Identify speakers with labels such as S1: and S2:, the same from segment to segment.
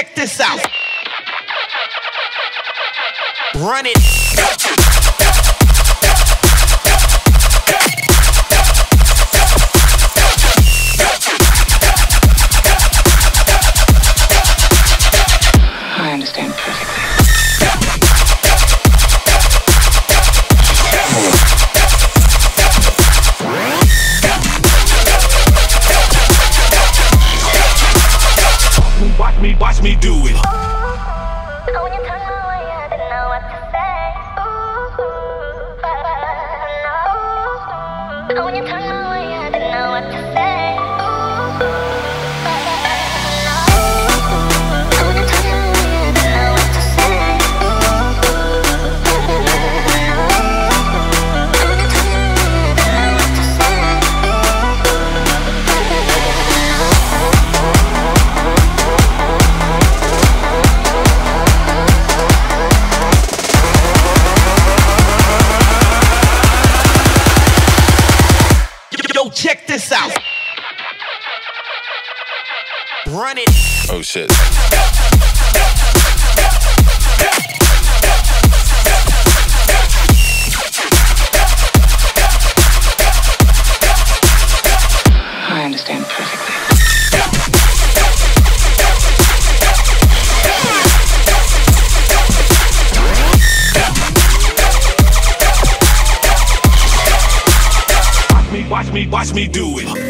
S1: Check this out. Run it.
S2: 他 Check this out. Run it.
S3: Oh shit.
S1: watch me do it.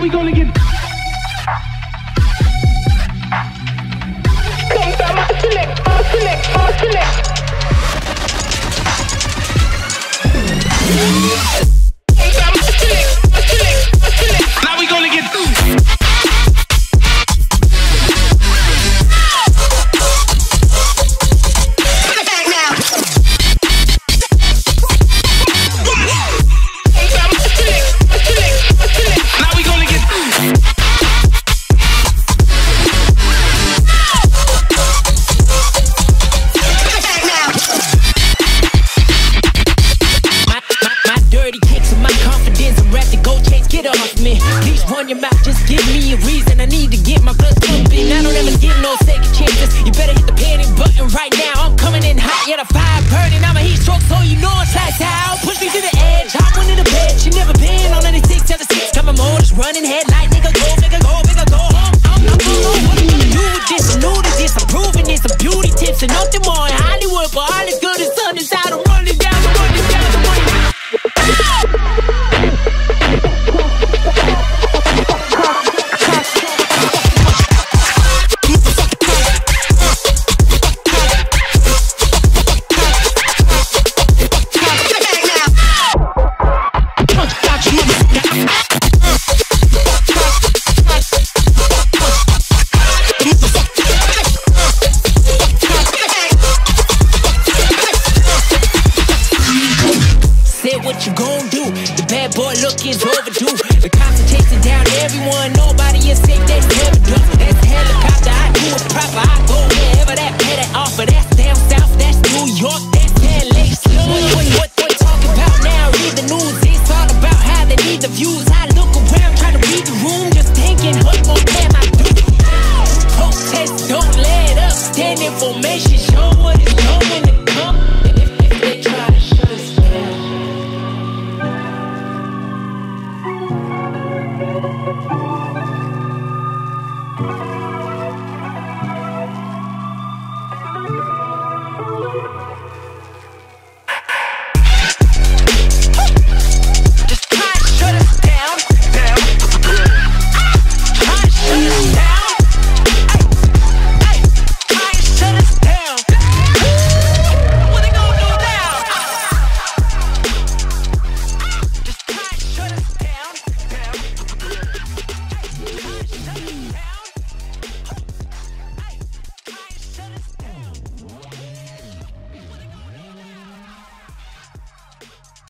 S1: we gonna get
S2: Come down my select, my select, my select.
S4: Música